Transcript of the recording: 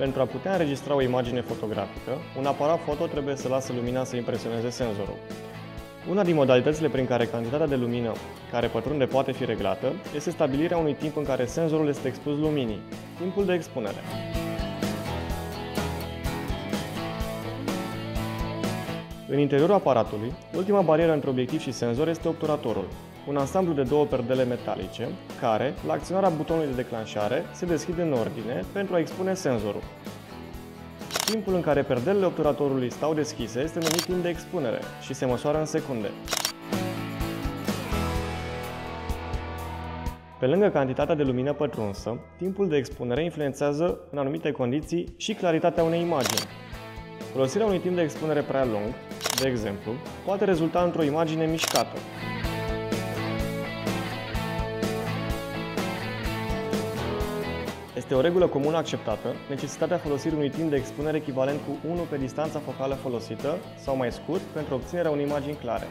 Pentru a putea înregistra o imagine fotografică, un aparat foto trebuie să lasă lumina să impresioneze senzorul. Una din modalitățile prin care cantitatea de lumină care pătrunde poate fi reglată este stabilirea unui timp în care senzorul este expus luminii, timpul de expunere. În interiorul aparatului, ultima barieră între obiectiv și senzor este obturatorul, un ansamblu de două perdele metalice, care, la acționarea butonului de declanșare, se deschide în ordine pentru a expune senzorul. Timpul în care perdelele obturatorului stau deschise este numit timp de expunere și se măsoară în secunde. Pe lângă cantitatea de lumină pătrunsă, timpul de expunere influențează, în anumite condiții, și claritatea unei imagini. Folosirea unui timp de expunere prea lung, de exemplu, poate rezulta într-o imagine mișcată. Este o regulă comună acceptată necesitatea folosirii unui timp de expunere echivalent cu 1 pe distanța focală folosită sau mai scurt pentru obținerea unei imagini clare.